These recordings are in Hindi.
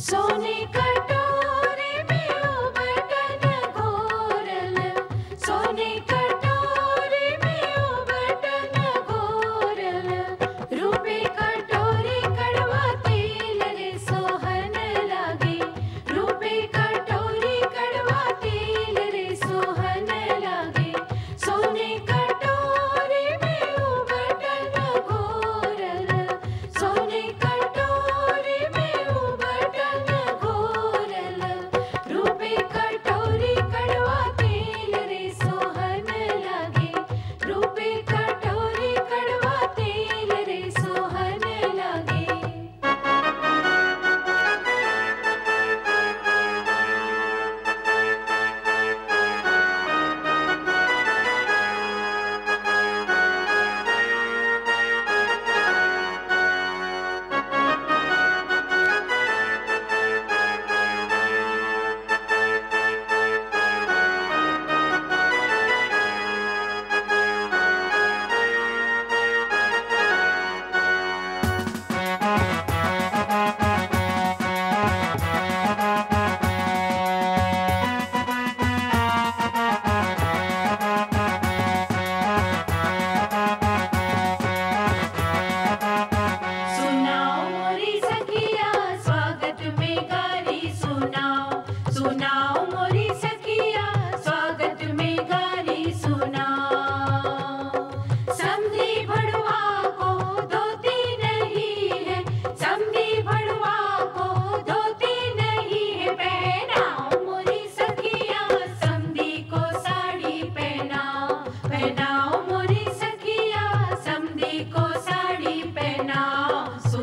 सोने कटोरे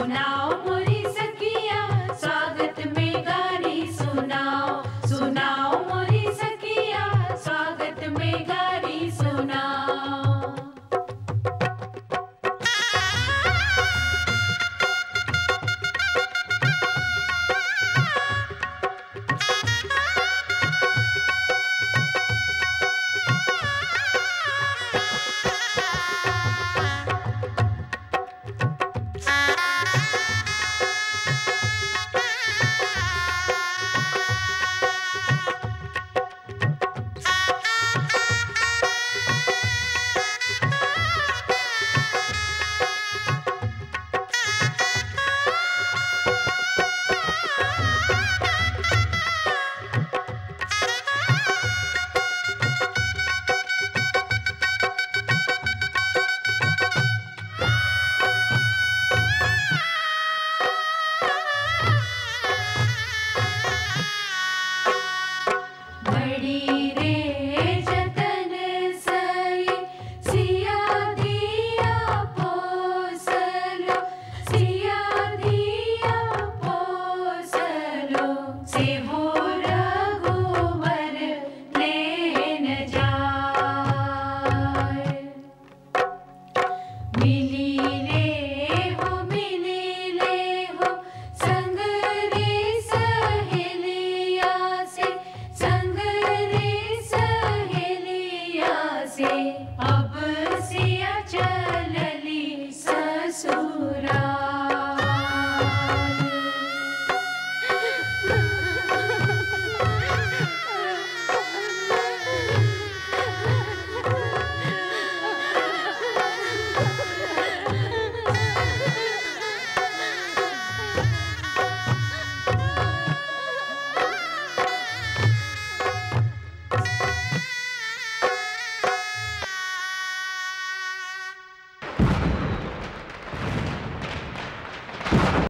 सुनाओ मुरी सकिया स्वागत में गा